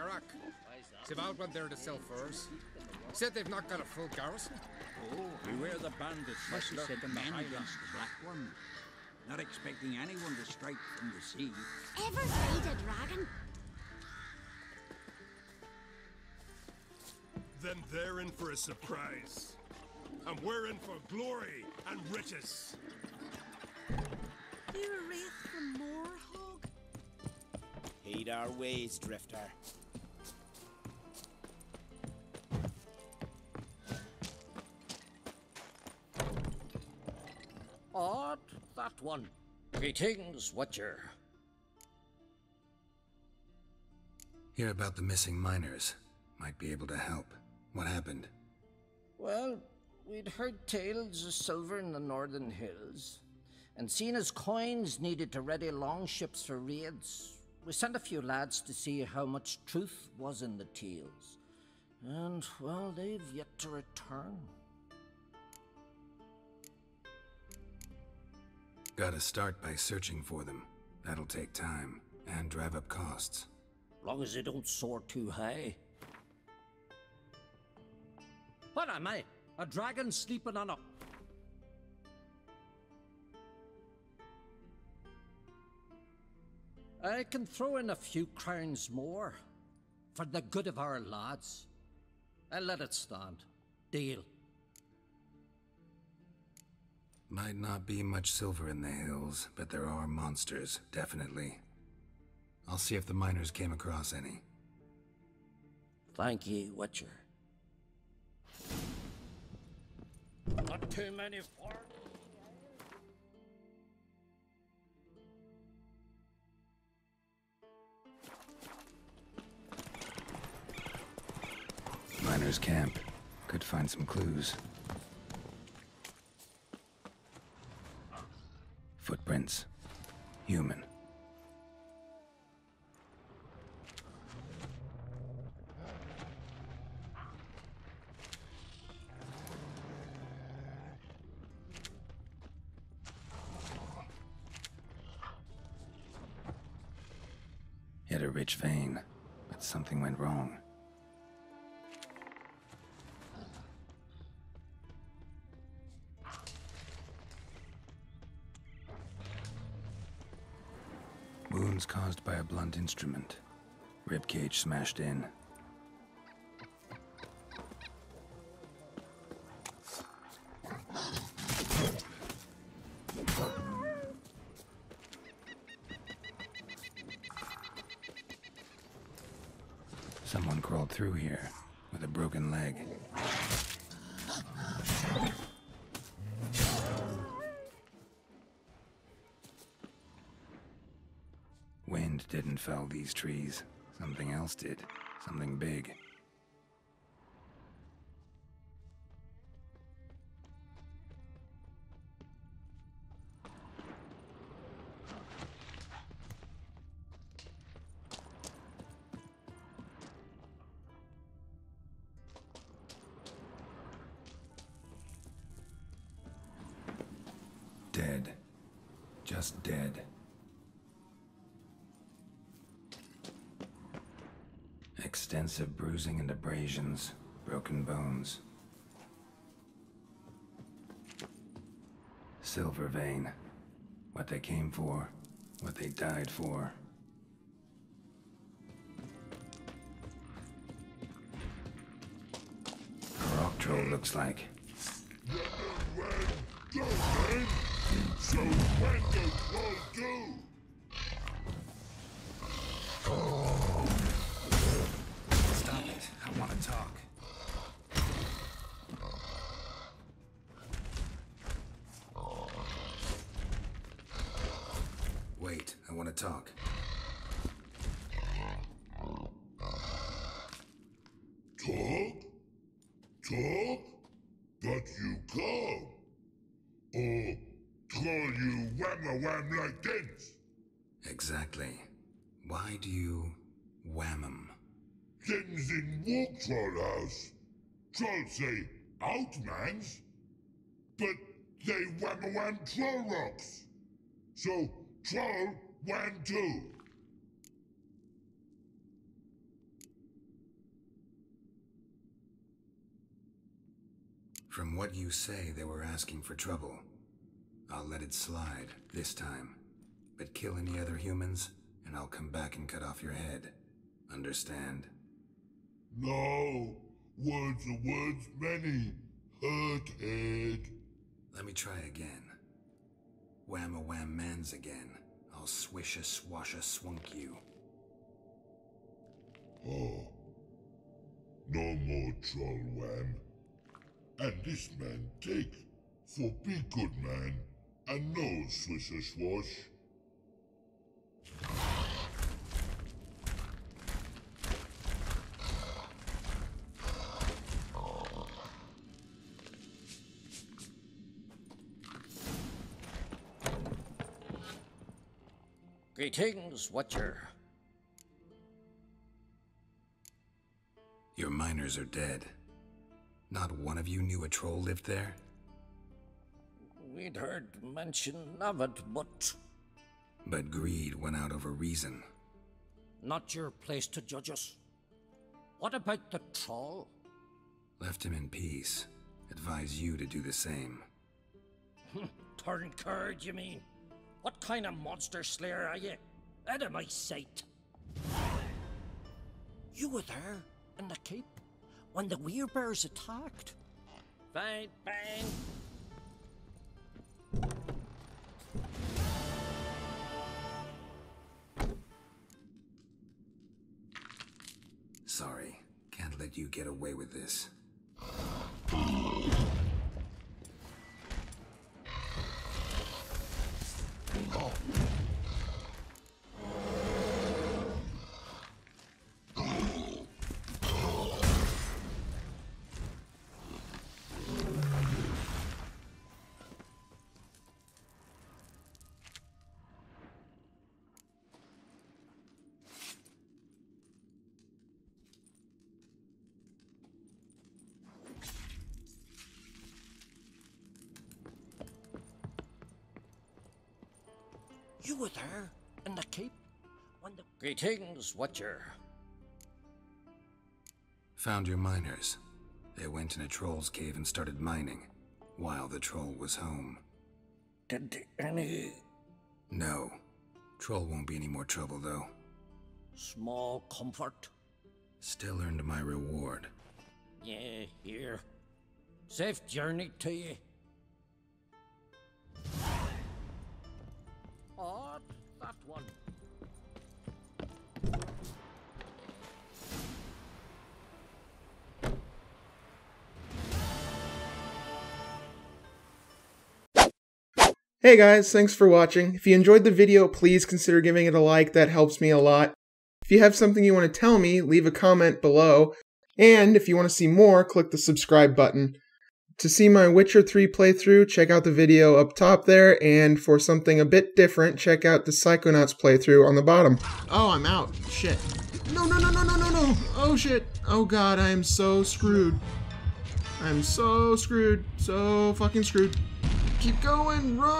Sherrock. Sival went there to sell furs. Said they've not got a full garrison. Oh, beware the bandits Must that have lurk in the men highlands. against the Black One. Not expecting anyone to strike from the sea. Ever fight a dragon? Then they're in for a surprise. And we're in for glory and riches. You a wraith from Moorhog? Heed our ways, Drifter. That one. Greetings, Witcher. Hear about the missing miners. Might be able to help. What happened? Well, we'd heard tales of silver in the northern hills, and seen as coins needed to ready longships for raids, we sent a few lads to see how much truth was in the tales. And, well, they've yet to return. Gotta start by searching for them. That'll take time and drive up costs. Long as they don't soar too high. What am I? A dragon sleeping on a. I can throw in a few crowns more for the good of our lads. I'll let it stand. Deal. Might not be much silver in the hills, but there are monsters, definitely. I'll see if the miners came across any. Thank ye, Witcher. Not too many for. Miners' camp. Could find some clues. Footprints. Human. Hit a rich vein, but something went wrong. Caused by a blunt instrument. Ribcage smashed in. Someone crawled through here with a broken leg. Fell these trees. Something else did. Something big. Dead. Just dead. Extensive bruising and abrasions, broken bones. Silver vein. What they came for, what they died for. Troll looks like. So when the do? To talk. Talk? Talk? But you come. Or call you whamma wham like this? Exactly. Why do you wham 'em? Things in Walk Troll House. Trolls say outmans, but they whamma wham troll rocks. So troll one, two. From what you say, they were asking for trouble. I'll let it slide, this time. But kill any other humans, and I'll come back and cut off your head. Understand? No! Words are words many! Hurt egg! Let me try again. Wham-a-wham-mans again. I'll swish a swash a swunk you. Oh. No more troll wham. And this man take for be good man and no swish a swash. Greetings, Witcher. Your miners are dead. Not one of you knew a troll lived there? We'd heard mention of it, but But greed went out over reason. not your place to judge us. What about the troll? Left him in peace. Advise you to do the same. Turn curd, you mean? What kind of monster slayer are you? Out of my sight. You were there in the keep when the Werebears attacked. Fine, fine. Sorry, can't let you get away with this. You were there in the keep when the. Greetings, Witcher. Found your miners. They went in a troll's cave and started mining, while the troll was home. Did any No. Troll won't be any more trouble, though. small comfort? Still earned my reward. Yeah, here. Safe journey to you. Hey guys, thanks for watching. If you enjoyed the video, please consider giving it a like, that helps me a lot. If you have something you want to tell me, leave a comment below. And if you want to see more, click the subscribe button. To see my Witcher 3 playthrough, check out the video up top there, and for something a bit different, check out the Psychonauts playthrough on the bottom. Oh, I'm out. Shit. No, no, no, no, no, no, no! Oh shit. Oh god, I am so screwed. I'm so screwed. So fucking screwed. Keep going, run!